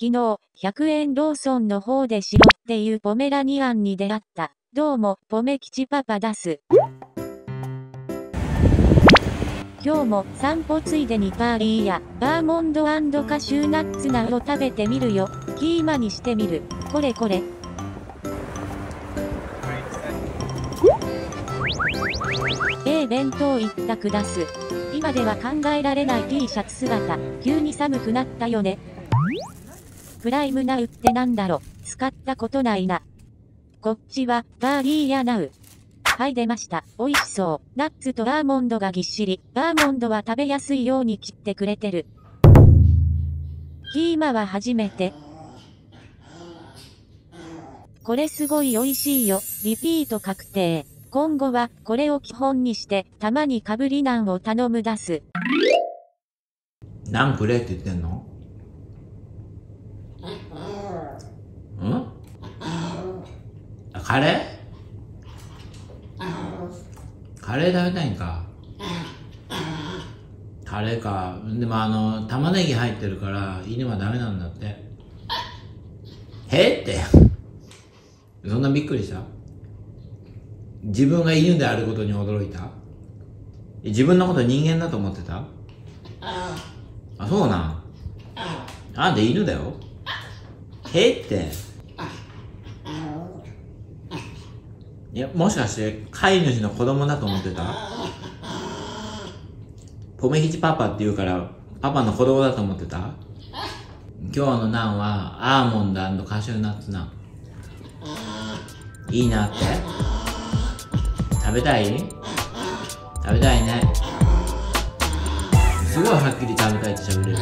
昨日、100円ローソンの方で白っていうポメラニアンに出会った。どうも、ポメ吉パパ出す。今日も散歩ついでにパーリーやバーモンドカシューナッツなど食べてみるよ。キーマにしてみる。これこれ。え弁当一択出す。今では考えられない T シャツ姿。急に寒くなったよね。プライムナウってなんだろ？使ったことないな。こっちは、バーリーヤナウ。はい、出ました。美味しそう。ナッツとアーモンドがぎっしり。アーモンドは食べやすいように切ってくれてる。キーマは初めて。これすごい美味しいよ。リピート確定。今後は、これを基本にして、たまにかぶりナンを頼む出す。ナンくれって言ってんのんカレー？カレー食べたいんか？カレーか。でもあの玉ねぎ入ってるから犬はダメなんだって。へって。そんなびっくりした？自分が犬であることに驚いた？自分のこと人間だと思ってた？あそうなん？あんた犬だよ？へっていやもしかして飼い主の子供だと思ってた？ポメヒチパパって言うからパパの子供だと思ってた？今日のナンはアーモンドカシューナッツナン。いいなって。食べたい？食べたいね。すごいはっきり食べたいって喋れる。